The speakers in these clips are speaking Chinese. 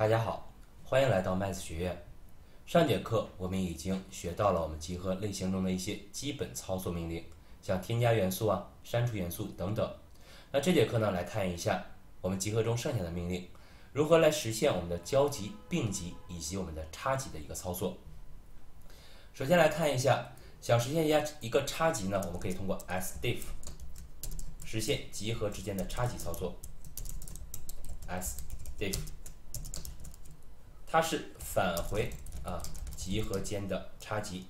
大家好，欢迎来到麦子学院。上节课我们已经学到了我们集合类型中的一些基本操作命令，像添加元素啊、删除元素等等。那这节课呢，来看一下我们集合中剩下的命令，如何来实现我们的交集、并集以及我们的差集的一个操作。首先来看一下，想实现一下一个差集呢，我们可以通过 sdiff 实现集合之间的差集操作。sdiff 它是返回啊集合间的差集。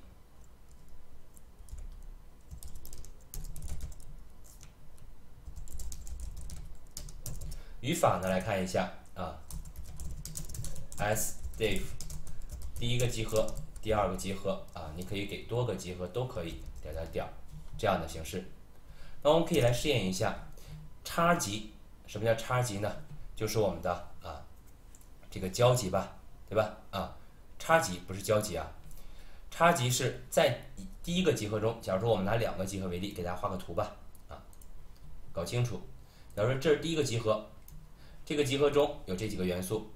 语法呢来看一下啊，sdiff 第一个集合，第二个集合啊，你可以给多个集合都可以点点点这样的形式。那我们可以来试验一下差集。什么叫差集呢？就是我们的啊这个交集吧，对吧？啊，差集不是交集啊，差集是在第一个集合中，假如说我们拿两个集合为例，给大家画个图吧，啊，搞清楚。假如说这是第一个集合。这个集合中有这几个元素，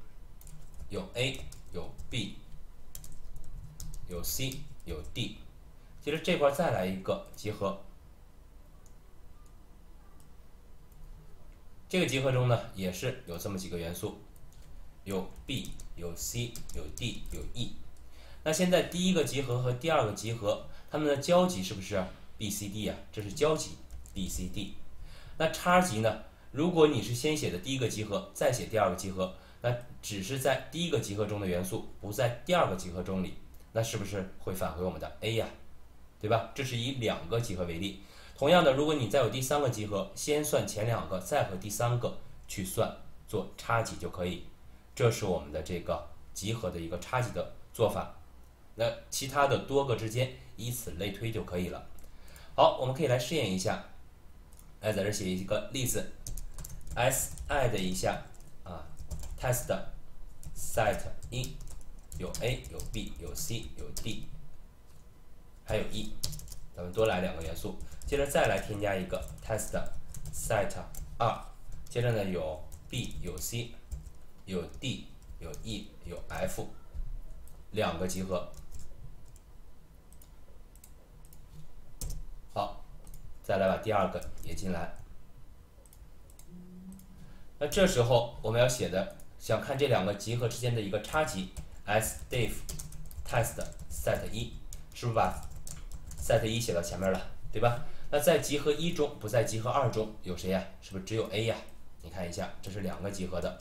有 A，有 B，有 C，有 D。接着这块再来一个集合，这个集合中呢也是有这么几个元素，有 B，有 C，有 D，有 E。那现在第一个集合和第二个集合，它们的交集是不是 B C D 啊？这是交集 B C D。那差集呢？如果你是先写的第一个集合，再写第二个集合，那只是在第一个集合中的元素不在第二个集合中里，那是不是会返回我们的 A 呀？对吧？这是以两个集合为例。同样的，如果你再有第三个集合，先算前两个，再和第三个去算做差集就可以。这是我们的这个集合的一个插集的做法。那其他的多个之间以此类推就可以了。好，我们可以来试验一下，来在这写一个例子。s add 一下啊，test set 一有 a 有 b 有 c 有 d，还有 e，咱们多来两个元素。接着再来添加一个 test set 二，接着呢有 b 有 c 有 d 有 e 有 f，两个集合。好，再来把第二个也进来。那这时候我们要写的，想看这两个集合之间的一个差集，sdiff test set 一，是不是把 set 一写到前面了，对吧？那在集合一中，不在集合二中有谁呀？是不是只有 a 呀？你看一下，这是两个集合的，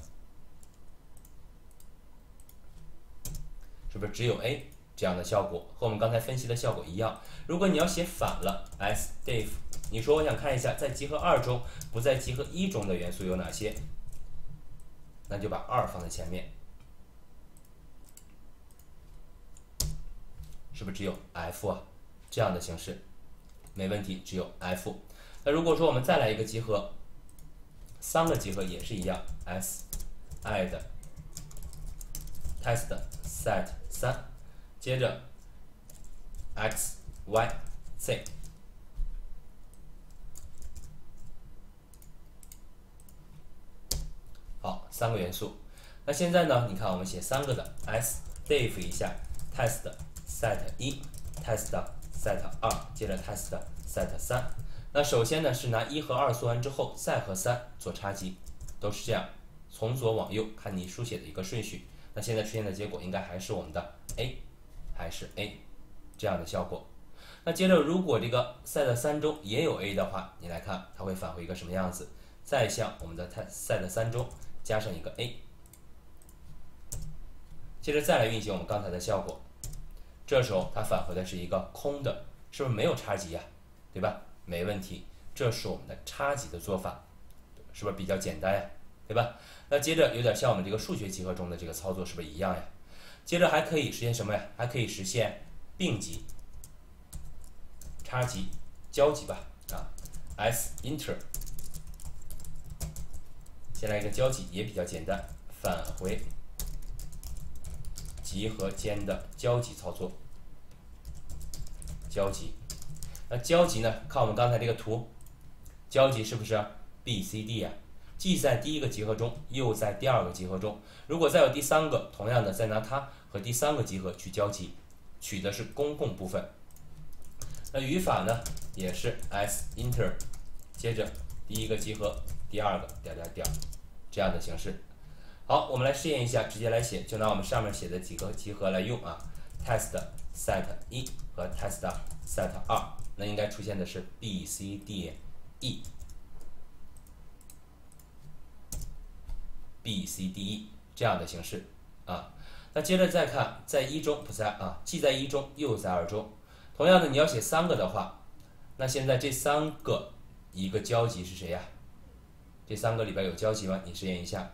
是不是只有 a 这样的效果？和我们刚才分析的效果一样。如果你要写反了，sdiff，你说我想看一下在集合二中，不在集合一中的元素有哪些？那就把二放在前面，是不是只有 f 啊？这样的形式没问题，只有 f。那如果说我们再来一个集合，三个集合也是一样，s add test set 三，接着 x y z 好。三个元素，那现在呢？你看，我们写三个的，sdiff 一下，test set 一，test set 二，接着 test set 三。那首先呢是拿一和二做完之后，再和三做差集，都是这样，从左往右看你书写的一个顺序。那现在出现的结果应该还是我们的 a，还是 a 这样的效果。那接着如果这个 set 三中也有 a 的话，你来看它会返回一个什么样子？再向我们的 set 三中。加上一个 a，接着再来运行我们刚才的效果，这时候它返回的是一个空的，是不是没有差集呀？对吧？没问题，这是我们的差集的做法，是不是比较简单呀？对吧？那接着有点像我们这个数学集合中的这个操作，是不是一样呀？接着还可以实现什么呀？还可以实现并集、差集、交集吧？啊，s inter。先来一个交集也比较简单，返回集合间的交集操作。交集，那交集呢？看我们刚才这个图，交集是不是 B C D 呀？既在第一个集合中，又在第二个集合中。如果再有第三个，同样的再拿它和第三个集合去交集，取的是公共部分。那语法呢，也是 s inter，接着第一个集合，第二个点点点，这样的形式。好，我们来试验一下，直接来写，就拿我们上面写的几个集合来用啊。test set 一和 test set 二，那应该出现的是 b c d e b c d e 这样的形式啊。那接着再看，在一中不在啊，既在一中又在二中。同样的，你要写三个的话，那现在这三个一个交集是谁呀？这三个里边有交集吗？你试验一下。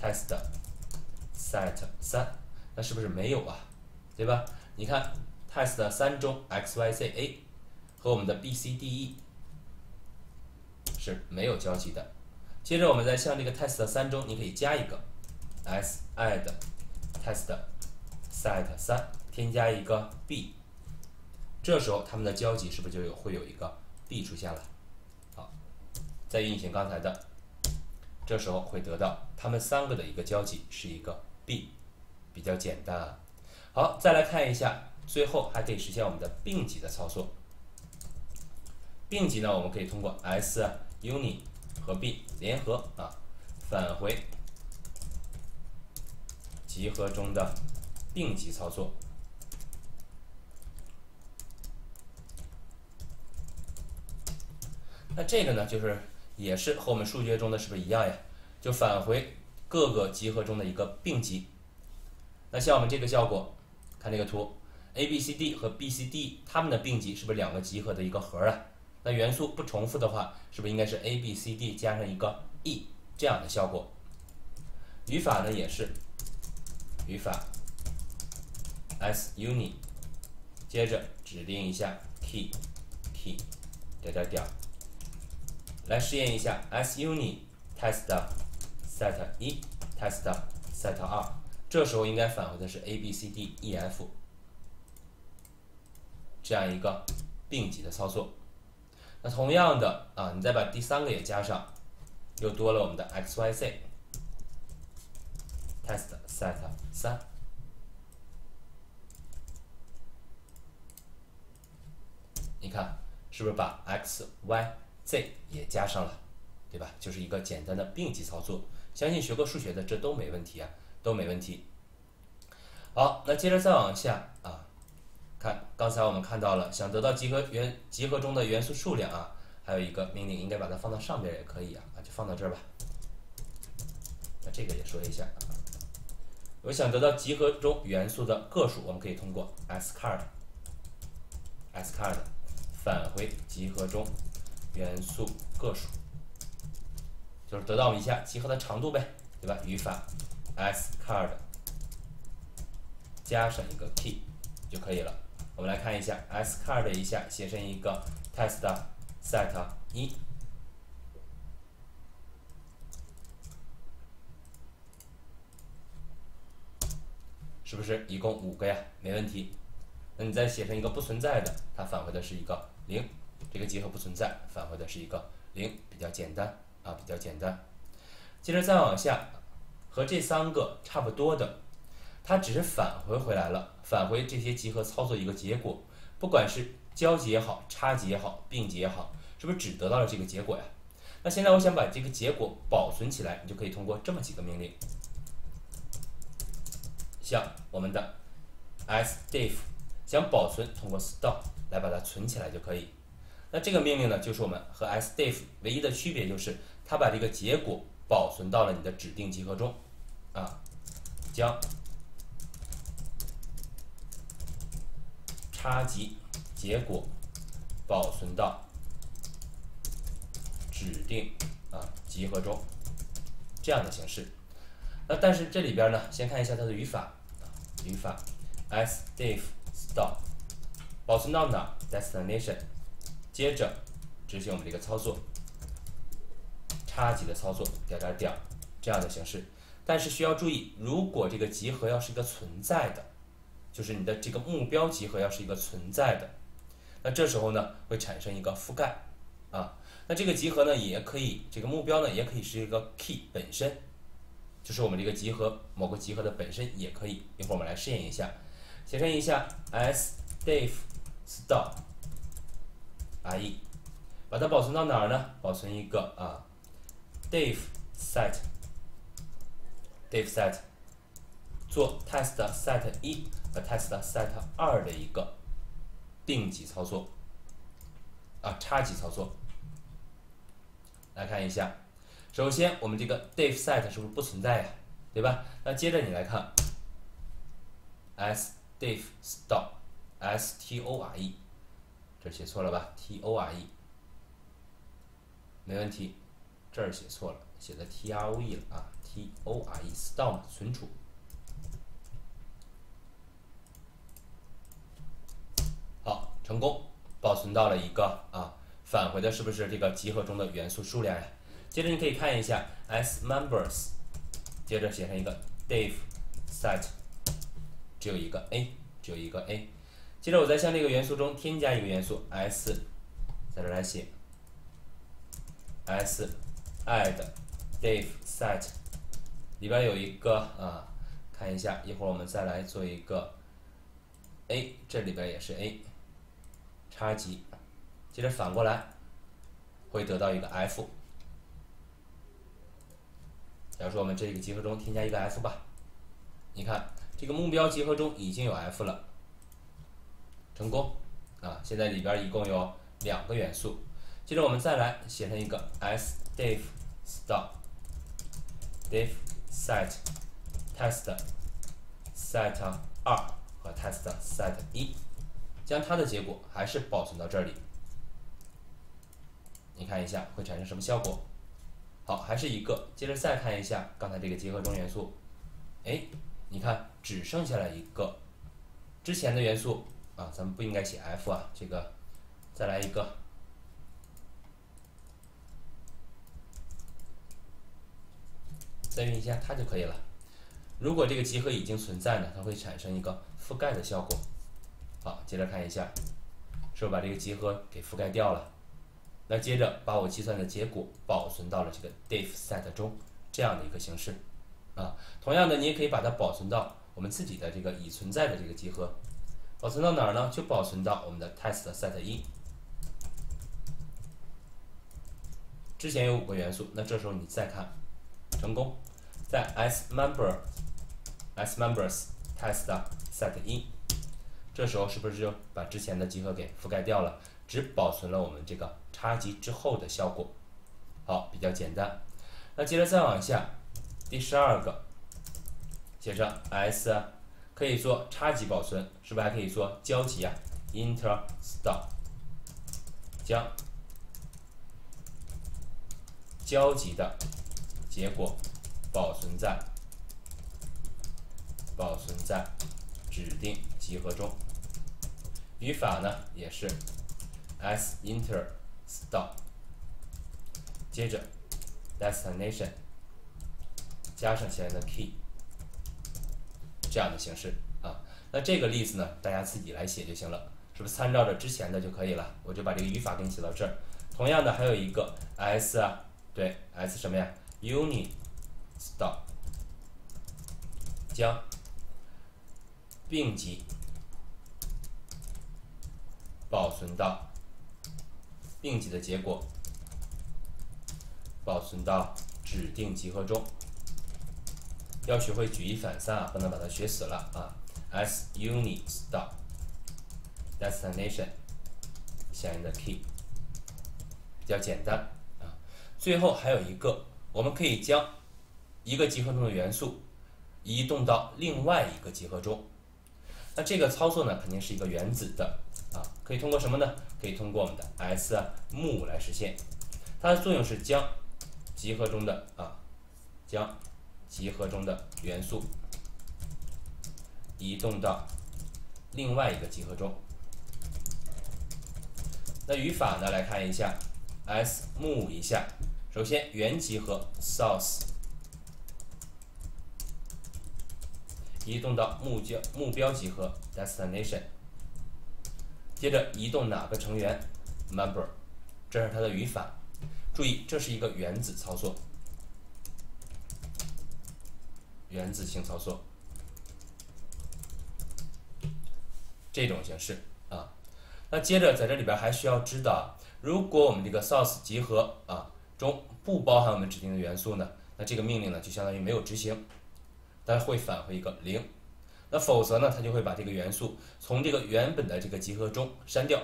test set 三，那是不是没有啊？对吧？你看 test 三中 x y z a 和我们的 b c d e 是没有交集的。接着我们再向这个 test 三中，你可以加一个 s add test set 三，添加一个 b，这时候它们的交集是不是就有会有一个 b 出现了？好，再运行刚才的，这时候会得到它们三个的一个交集是一个 b，比较简单啊。好，再来看一下，最后还可以实现我们的并集的操作。并集呢，我们可以通过 s uni 和 b 联合啊，返回集合中的并集操作。那这个呢，就是也是和我们数学中的是不是一样呀？就返回各个集合中的一个并集。那像我们这个效果，看这个图，a b c d 和 b c d 它们的并集是不是两个集合的一个和啊？那元素不重复的话，是不是应该是 a b c d 加上一个 e 这样的效果？语法呢也是语法 s uni，接着指定一下 key key 点点点，来试验一下 s uni test set 一 test set 二，这时候应该返回的是 a b c d e f 这样一个并集的操作。那同样的啊，你再把第三个也加上，又多了我们的 x y z test set 三，你看是不是把 x y z 也加上了，对吧？就是一个简单的并集操作。相信学过数学的这都没问题啊，都没问题。好，那接着再往下啊。看，刚才我们看到了，想得到集合元集合中的元素数量啊，还有一个命令，应该把它放到上边也可以啊，啊，就放到这儿吧。那这个也说一下，我想得到集合中元素的个数，我们可以通过 s_card，s_card 返回集合中元素个数，就是得到一下集合的长度呗，对吧？语法 s_card 加上一个 key 就可以了。我们来看一下，s_card 一下写成一个 test set 一，是不是一共五个呀？没问题。那你再写成一个不存在的，它返回的是一个零，这个集合不存在，返回的是一个零，比较简单啊，比较简单。接着再往下，和这三个差不多的。它只是返回回来了，返回这些集合操作一个结果，不管是交集也好，差集也好，并集也好，是不是只得到了这个结果呀？那现在我想把这个结果保存起来，你就可以通过这么几个命令，像我们的 s_diff 想保存，通过 stop 来把它存起来就可以。那这个命令呢，就是我们和 s_diff 唯一的区别就是它把这个结果保存到了你的指定集合中，啊，将。差集结果保存到指定啊集合中，这样的形式。那但是这里边呢，先看一下它的语法啊，语法 s_diff stop 保存到哪 destination，接着执行我们这个操作，差集的操作点点点这样的形式。但是需要注意，如果这个集合要是一个存在的。就是你的这个目标集合要是一个存在的，那这时候呢会产生一个覆盖，啊。那这个集合呢，也可以这个目标呢，也可以是一个 key 本身，就是我们这个集合某个集合的本身也可以。一会儿我们来试验一下，写成一下 s diff store i，把它保存到哪儿呢？保存一个啊 diff set diff set 做 test set 一 a t e s t set 二的一个并级操作啊差级操作。来看一下，首先我们这个 diff set 是不是不存在呀？对吧？那接着你来看，s diff store s t o r e，这写错了吧？t o r e，没问题，这儿写错了，写的 t r o e 了啊，t o r e store 存储，好，成功保存到了一个啊。返回的是不是这个集合中的元素数量呀？接着你可以看一下 s members，接着写上一个 diff set，只有一个 a，只有一个 a。接着我再向这个元素中添加一个元素 s，在这来写 s add diff set，里边有一个啊，看一下，一会儿我们再来做一个 a，这里边也是 a，差级。接着反过来，会得到一个 f。假如说我们这个集合中添加一个 f 吧，你看这个目标集合中已经有 f 了，成功啊！现在里边一共有两个元素。接着我们再来写成一个 s diff stop diff set test set 二和 test set 一，将它的结果还是保存到这里。你看一下会产生什么效果？好，还是一个。接着再看一下刚才这个集合中元素，哎，你看只剩下了一个之前的元素啊，咱们不应该写 f 啊，这个再来一个，再运一下它就可以了。如果这个集合已经存在呢，它会产生一个覆盖的效果。好，接着看一下，是不是把这个集合给覆盖掉了？那接着把我计算的结果保存到了这个 diff set 中，这样的一个形式，啊，同样的你也可以把它保存到我们自己的这个已存在的这个集合，保存到哪儿呢？就保存到我们的 test set 一。之前有五个元素，那这时候你再看，成功，在 s member s members test set 一，这时候是不是就把之前的集合给覆盖掉了？只保存了我们这个差级之后的效果，好，比较简单。那接着再往下，第十二个，写上 s，可以做差级保存，是不是还可以做交集啊？inter store，将交集的结果保存在保存在指定集合中。语法呢也是。s inter stop，接着 destination 加上前面的 key，这样的形式啊。那这个例子呢，大家自己来写就行了，是不是参照着之前的就可以了？我就把这个语法给你写到这儿。同样的还有一个 s 啊，对 s 什么呀？unit stop，将并集保存到。并集的结果保存到指定集合中，要学会举一反三啊，不能把它学死了啊。s unit store destination 相应的 key 比较简单啊。最后还有一个，我们可以将一个集合中的元素移动到另外一个集合中。那这个操作呢，肯定是一个原子的啊，可以通过什么呢？可以通过我们的 s move 来实现。它的作用是将集合中的啊，将集合中的元素移动到另外一个集合中。那语法呢，来看一下 s move 一下，首先原集合 source。移动到目标目标集合 destination，接着移动哪个成员 member，这是它的语法。注意，这是一个原子操作，原子性操作这种形式啊。那接着在这里边还需要知道，如果我们这个 source 集合啊中不包含我们指定的元素呢，那这个命令呢就相当于没有执行，它会返回一个零。那否则呢，它就会把这个元素从这个原本的这个集合中删掉，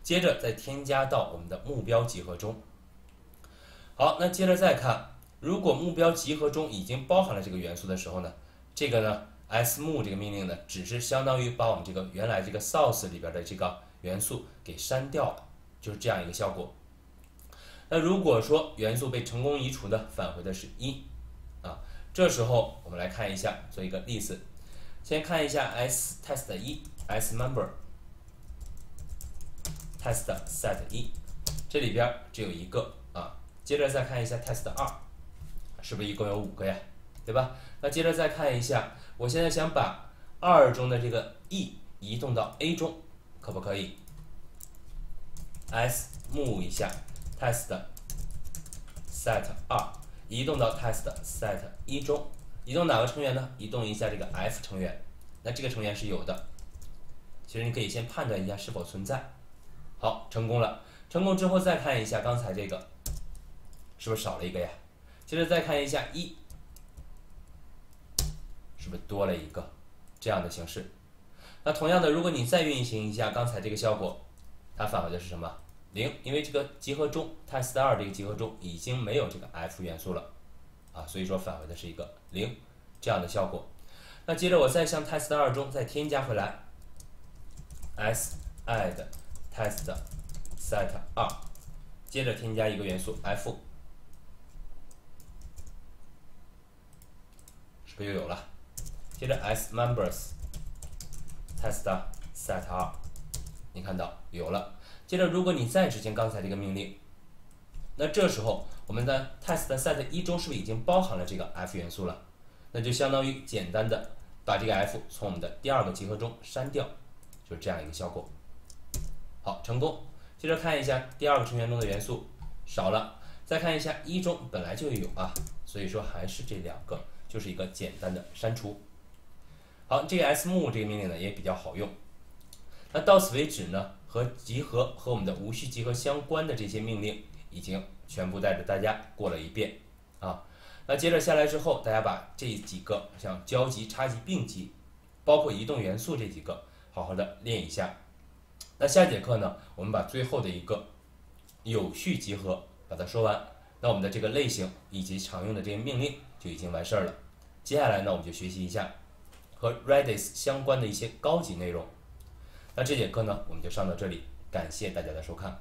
接着再添加到我们的目标集合中。好，那接着再看，如果目标集合中已经包含了这个元素的时候呢，这个呢，smove 这个命令呢，只是相当于把我们这个原来这个 source 里边的这个元素给删掉了，就是这样一个效果。那如果说元素被成功移除呢，返回的是一啊，这时候我们来看一下，做一个例子，先看一下 s test 一 s member test set 一，这里边只有一个啊。接着再看一下 test 二，是不是一共有五个呀？对吧？那接着再看一下，我现在想把二中的这个 e 移动到 a 中，可不可以？s move 一下 test set 二，移动到 test set 一中，移动哪个成员呢？移动一下这个 f 成员，那这个成员是有的。其实你可以先判断一下是否存在。好，成功了。成功之后再看一下刚才这个。是不是少了一个呀？接着再看一下一，是不是多了一个这样的形式？那同样的，如果你再运行一下刚才这个效果，它返回的是什么？零，因为这个集合中 test 二这个集合中已经没有这个 f 元素了啊，所以说返回的是一个零这样的效果。那接着我再向 test 二中再添加回来，s add test set 二，接着添加一个元素 f 是。不是又有了？接着 s members test set 二，你看到有了。接着，如果你再执行刚才这个命令，那这时候我们的 test set 一中是不是已经包含了这个 f 元素了？那就相当于简单的把这个 f 从我们的第二个集合中删掉，就是这样一个效果。好，成功。接着看一下第二个成员中的元素少了，再看一下一中本来就有啊，所以说还是这两个。就是一个简单的删除。好，这个 smove 这个命令呢也比较好用。那到此为止呢，和集合和我们的无序集合相关的这些命令已经全部带着大家过了一遍啊。那接着下来之后，大家把这几个像交集、差集、并集，包括移动元素这几个，好好的练一下。那下节课呢，我们把最后的一个有序集合把它说完，那我们的这个类型以及常用的这些命令就已经完事儿了。接下来呢，我们就学习一下和 Redis 相关的一些高级内容。那这节课呢，我们就上到这里，感谢大家的收看。